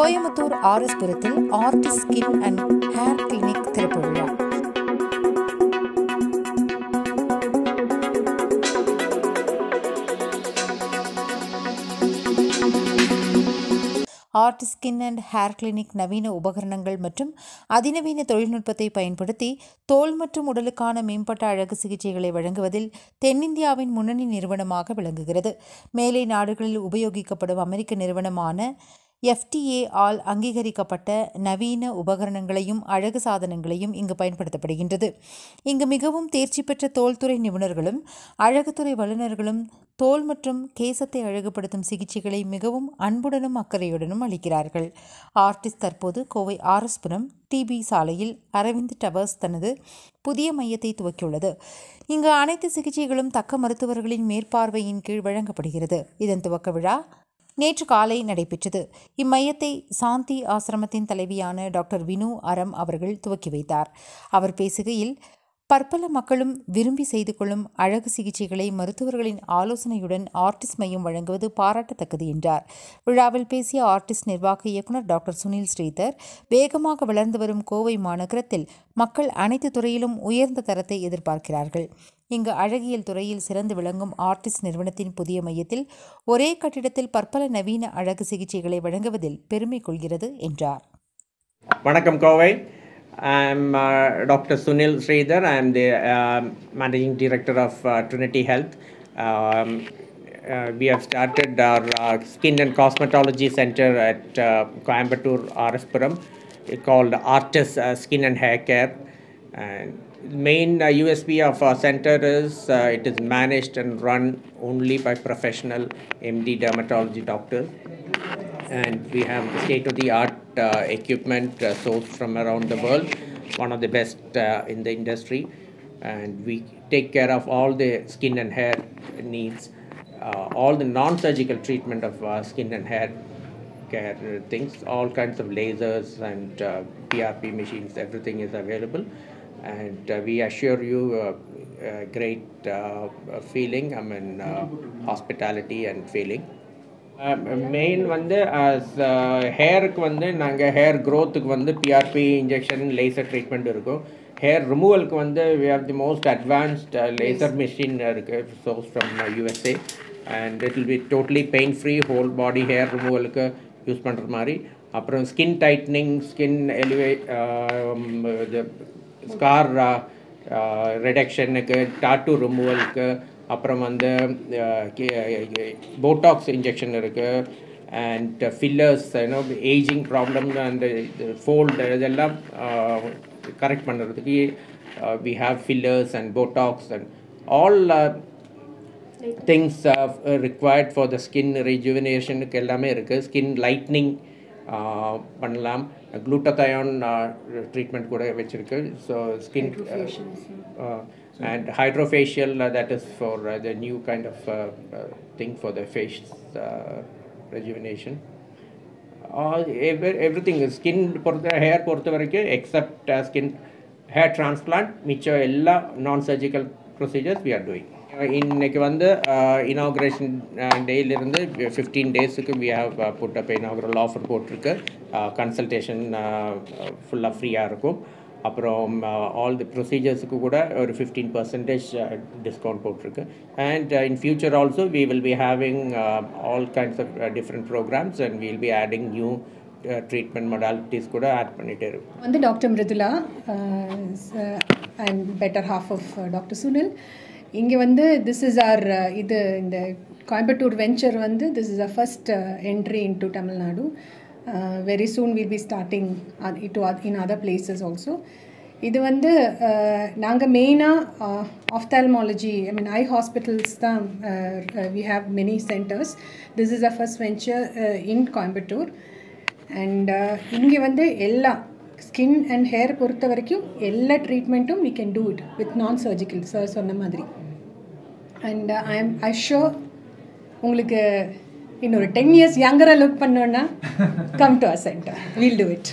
Coimbatore ஆர்எஸ்புரத்தில் art skin and hair clinic திறப்பு விழா. Art skin and hair clinic நவீன உபகரணங்கள் மற்றும் அதிநவீன தொழில்நுட்பத்தை பயன்படுத்தி தோல் மற்றும் உடலுக்கான மேம்பட்ட அழகு சிகிச்சைகளை வழங்குவதில் தென்னிந்தியாவின் முன்னணி நிறுவனமாக விளங்குகிறது. மேலை நாடுகளில் உபயோகிக்கப்படும் அமெரிக்க நிறுவனமான எஃப்டிஏ ஆல் அங்கீகரிக்கப்பட்ட நவீன உபகரணங்களையும் அழகு சாதனங்களையும் இங்கு பயன்படுத்தப்படுகின்றது. இங்கு மிகவும் தேர்ச்சி பெற்ற தோல்துறை நிபுணர்களும் அழகுத்துறை வல்லுநர்களும் தோல் மற்றும் கேசத்தை அழகுபடுத்தும் சிகிச்சைகளை மிகவும் அன்புடனும் அக்கறையுடனும் அளிக்கிறார்கள். ஆர்டிஸ்ட் தற்போது கோவை ஆர்எஸ்புரம் டிபி சாலையில் அரவிந்த் டவர்ஸ் தனது புதிய மையத்தை துவக்கியுள்ளது. இங்கு அனைத்து சிகிச்சைகளும் தக்க மருத்துவர்களின் மேற்பார்வையின் கீழ் வழங்கப்படுகிறது. இதன் துவக்க விழா நேற்று காலை நடைபெற்றது. இம்மையத்தை சாந்தி ஆசிரமத்தின் தலைவியான டாக்டர் வினு அரம் அவர்கள் துவக்கி வைத்தார். அவர் பேசுகையில் பற்பல மக்களும் விரும்பி செய்து கொள்ளும் அழகு சிகிச்சைகளை மருத்துவர்களின் ஆலோசனையுடன் ஆர்டிஸ்ட் மையம் வழங்குவது பாராட்டத்தக்கது என்றார். விழாவில் பேசிய ஆர்டிஸ்ட் நிர்வாக இயக்குநர் டாக்டர் சுனில் ஸ்ரீதர் வேகமாக வளர்ந்து வரும் கோவை மாநகரத்தில் மக்கள் அனைத்து துறையிலும் உயர்ந்த தரத்தை எதிர்பார்க்கிறார்கள். இங்கு அழகியல் துறையில் சிறந்து விளங்கும் ஆர்டிஸ்ட் நிறுவனத்தின் புதிய மையத்தில் ஒரே கட்டிடத்தில் பற்பல நவீன அழகு சிகிச்சைகளை வழங்குவதில் பெருமை கொள்கிறது என்றார் வணக்கம் Kovai I'm uh, Dr. Sunil Sridhar. I'm the um managing director of uh, Trinity Health. Um, uh, we have started our uh, skin and cosmetology center at uh, Coimbatore, Araspuram, called Artis uh, Skin and Hair Care. And main uh, USP of our center is uh, it is managed and run only by professional MD dermatology doctors and we have state of the art uh, equipment uh, sourced from around the world, one of the best uh, in the industry. And we take care of all the skin and hair needs, uh, all the non surgical treatment of uh, skin and hair care uh, things, all kinds of lasers and uh, PRP machines, everything is available. And uh, we assure you uh, a great uh, feeling, I mean, uh, hospitality and feeling. Main வந்து ஹேருக்கு வந்து நாங்கள் hair க்ரோத்துக்கு வந்து PRP injection laser treatment இருக்கும். Hair ரிமூவலுக்கு வந்து we have the most advanced laser machine இருக்குது source from USA and it will be totally pain free whole body hair ரிமூவலுக்கு use பண்ணுற மாதிரி அப்புறம் ஸ்கின் டைட்னிங் ஸ்கின் எலிவே ஸ்கார் ரிடக்ஷனுக்கு டாட்டூ ரிமூவலுக்கு அப்புறம் வந்து போட்டாக்ஸ் இன்ஜெக்ஷன் இருக்குது அண்ட் ஃபில்லர்ஸ் ஏன்னோ ஏஜிங் ப்ராப்ளம் அந்த ஃபோல்டு இதெல்லாம் கரெக்ட் பண்ணுறதுக்கு we have fillers and botox and all things required for the skin ரெஜுவினேஷனுக்கு எல்லாமே இருக்குது ஸ்கின் லைட்னிங் பண்ணலாம். குளூட்டதயான் ட்ரீட்மெண்ட் கூட வச்சுருக்கு so skin and hydrofacial uh, that is for uh, the new kind of uh, uh, thing for the face uh, rejuvenation all every, everything is skin பொறுத்த hair பொறுத்த வரைக்கும் accept skin hair transplant மிச்சம் எல்லா non surgical procedures we are doing இன்னைக்கு வந்து inauguration டேலேருந்து fifteen டேஸுக்கு we have put up inaugural offer போட்டிருக்கு. கன்சல்டேஷன் ஃபுல்லாக ஃப்ரீயாக இருக்கும். அப்புறம் ஆல் தி ப்ரொசீஜர்ஸுக்கு கூட ஒரு ஃபிஃப்டீன் பர்சன்டேஜ் டிஸ்கவுண்ட் போட்டிருக்கு. And in future also we will be having all kinds of different programmes and will be adding new treatment modalities கூட ஆட் பண்ணிகிட்டே இருக்கும். வந்து doctor Mridula and better half of doctor Sunil. இங்கே வந்து this is our இது இந்த Coimbatore venture வந்து this is a first entry in to Tamil Nadu very soon will be starting to in other places also இது வந்து நாங்கள் மெயினாக ophthalmology I mean eye hospitals தான் we have many centres this is a first venture in Coimbatore and இங்கே வந்து எல்லா skin and hair பொறுத்த வரைக்கும் எல்லா ட்ரீட்மெண்ட்டும் we can do it with non surgical sir சொன்ன மாதிரி. And I am I sure உங்களுக்கு இன்னொரு டென் இயர்ஸ் யங்கராக லுக் பண்ணோன்னா come to a centre will do it